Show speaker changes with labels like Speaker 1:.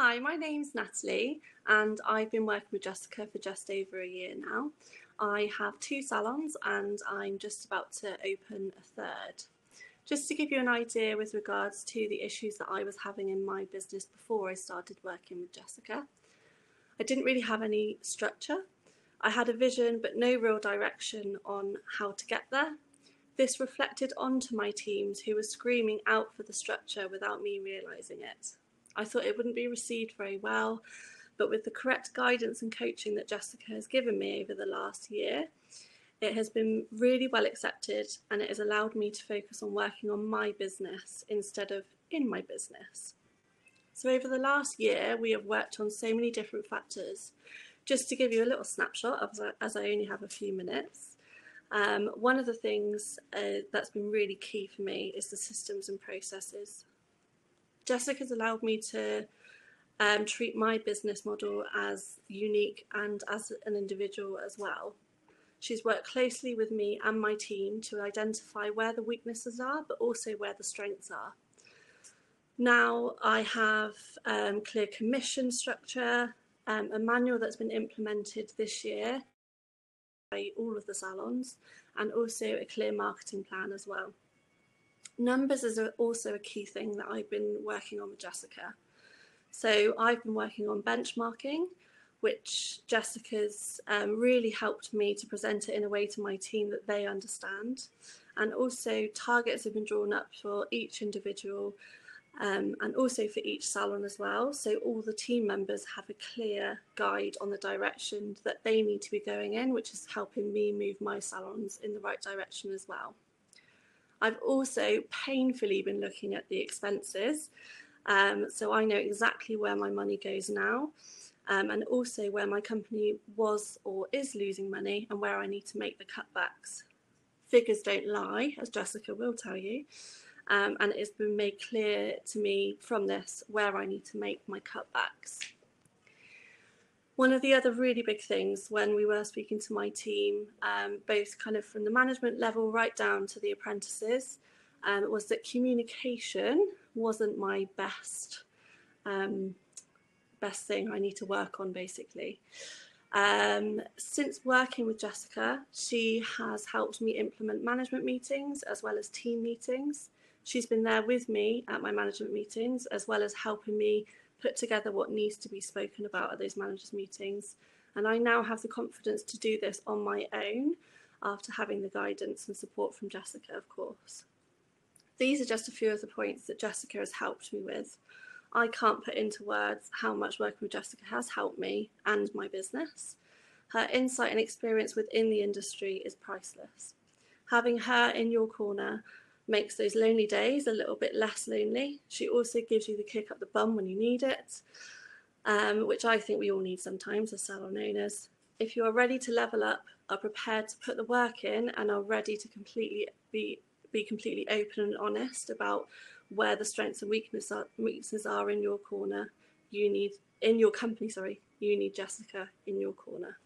Speaker 1: Hi, my name's Natalie and I've been working with Jessica for just over a year now. I have two salons and I'm just about to open a third. Just to give you an idea with regards to the issues that I was having in my business before I started working with Jessica. I didn't really have any structure. I had a vision but no real direction on how to get there. This reflected onto my teams who were screaming out for the structure without me realising it. I thought it wouldn't be received very well, but with the correct guidance and coaching that Jessica has given me over the last year, it has been really well accepted and it has allowed me to focus on working on my business instead of in my business. So over the last year, we have worked on so many different factors. Just to give you a little snapshot, as I only have a few minutes, um, one of the things uh, that's been really key for me is the systems and processes. Jessica's allowed me to um, treat my business model as unique and as an individual as well. She's worked closely with me and my team to identify where the weaknesses are, but also where the strengths are. Now I have um, clear commission structure, um, a manual that's been implemented this year by all of the salons, and also a clear marketing plan as well. Numbers is also a key thing that I've been working on with Jessica. So I've been working on benchmarking, which Jessica's um, really helped me to present it in a way to my team that they understand. And also targets have been drawn up for each individual um, and also for each salon as well. So all the team members have a clear guide on the direction that they need to be going in, which is helping me move my salons in the right direction as well. I've also painfully been looking at the expenses. Um, so I know exactly where my money goes now um, and also where my company was or is losing money and where I need to make the cutbacks. Figures don't lie, as Jessica will tell you. Um, and it's been made clear to me from this where I need to make my cutbacks. One of the other really big things when we were speaking to my team, um, both kind of from the management level right down to the apprentices, um, was that communication wasn't my best um, best thing I need to work on basically. Um, since working with Jessica, she has helped me implement management meetings as well as team meetings. She's been there with me at my management meetings as well as helping me put together what needs to be spoken about at those managers meetings. And I now have the confidence to do this on my own after having the guidance and support from Jessica, of course. These are just a few of the points that Jessica has helped me with. I can't put into words how much working with Jessica has helped me and my business. Her insight and experience within the industry is priceless. Having her in your corner makes those lonely days a little bit less lonely. She also gives you the kick up the bum when you need it, um, which I think we all need sometimes as salon owners. If you are ready to level up, are prepared to put the work in, and are ready to completely be be completely open and honest about where the strengths and weaknesses are, weaknesses are in your corner, you need in your company. Sorry, you need Jessica in your corner.